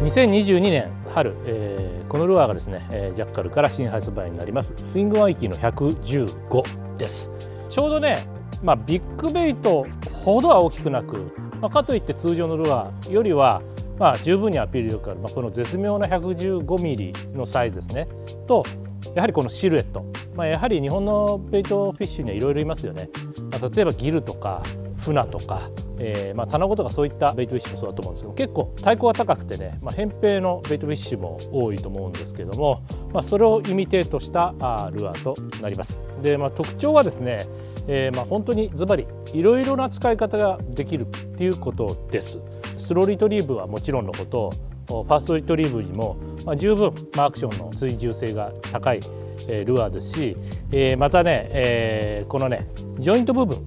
2022年春、えー、このルアーがですね、えー、ジャッカルから新発売になります。スイングマイキーの115です。ちょうどね、まあ、ビッグベイトほどは大きくなく、まあ、かといって通常のルアーよりはまあ十分にアピール力ある、まあ、この絶妙な 115mm のサイズですね。とやはりこのシルエット、まあ、やはり日本のベイトフィッシュにはいろいろいますよね、まあ、例えばギルとかフナとか、えー、まあタナゴとかそういったベイトフィッシュもそうだと思うんですけど結構体高が高くてね、まあ、扁平のベイトフィッシュも多いと思うんですけども、まあ、それをイミテートしたあルアーとなります。で、まあ、特徴はですね、えー、まあ本当にズバリいろいろな使い方ができるっていうことです。スローリトリーブはもちろんのことファーストリトリーブにも、まあ、十分、まあ、アクションの追従性が高い、えー、ルアーですし、えー、またね、えー、このねジョイント部分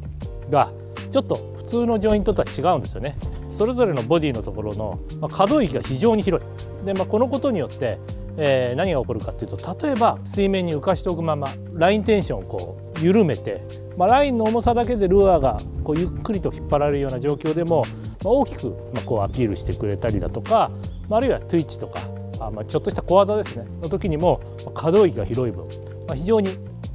がちょっと普通のジョイントとは違うんですよね。それぞれのボディのところの、ま、可動域が非常に広い。で、まあ、このことによって、えー、何が起こるかっていうと例えば水面に浮かしておくままラインテンションをこう緩めて、まあ、ラインの重さだけでルアーがこうゆっくりと引っ張られるような状況でも、まあ、大きくまこうアピールしてくれたりだとか、まあ、あるいはトゥイッチとかあまちょっとした小技ですね。の時にも可動域が広い分、ま、非常に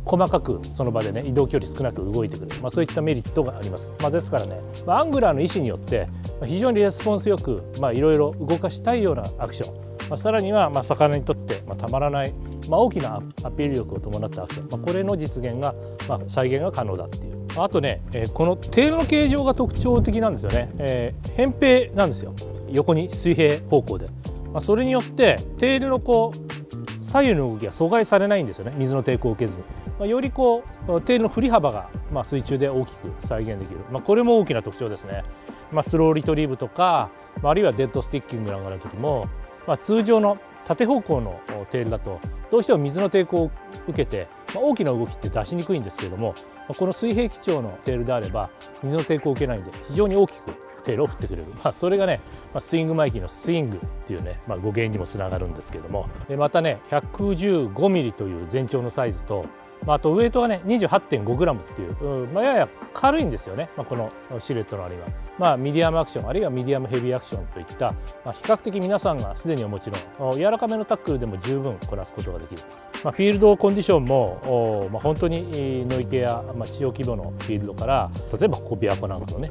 細かくその場でね移動距離少なく動いてくる、まあ、そういったメリットがあります、まあ、ですからね、まあ、アングラーの意思によって非常にレスポンスよくいろいろ動かしたいようなアクション、まあ、さらにはまあ魚にとってまあたまらない、まあ、大きなアピール力を伴ったアクション、まあ、これの実現が、まあ、再現が可能だっていう。あとね、えー、このテールの形状が特徴的なんですよね、えー、扁平なんですよ。横に水平方向で、まあ、それによってテールのこう左右の動きが阻害されないんですよね。水の抵抗を受けずに。ま、よりこうテールの振り幅が、ま、水中で大きく再現できる、ま、これも大きな特徴ですね、ま、スローリトリーブとか、まあ、あるいはデッドスティッキングなんかの時も、ま、通常の縦方向のテールだとどうしても水の抵抗を受けて、ま、大きな動きって出しにくいんですけれどもこの水平基調のテールであれば水の抵抗を受けないんで非常に大きくテールを振ってくれる、まあ、それがね、ま、スイングマイキーのスイングっていうね、まあ、語源にもつながるんですけれども。またね 115mm という全長のサイズとまあ、あとウエイトがね 28.5g っていう、まあ、やや軽いんですよね、まあ、このシルエットの割には、まあ、ミディアムアクションあるいはミディアムヘビーアクションといった、まあ、比較的皆さんがすでにお持ちの柔らかめのタックルでも十分こなすことができる、まあ、フィールドコンディションも、まあ、本当に野池や、まあ、地方規模のフィールドから例えばここ琵琶湖なんかのね、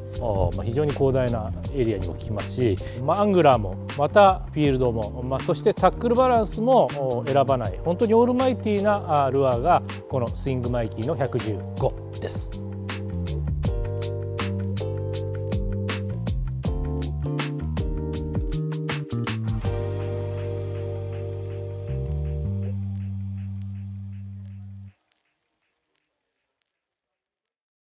まあ、非常に広大なエリアにも効きますし、まあ、アングラーもまたフィールドも、まあ、そしてタックルバランスも選ばない本当にオールマイティーなルアーがこのスイングマイティの115です。